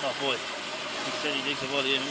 Oh boy, he said he digs the volume.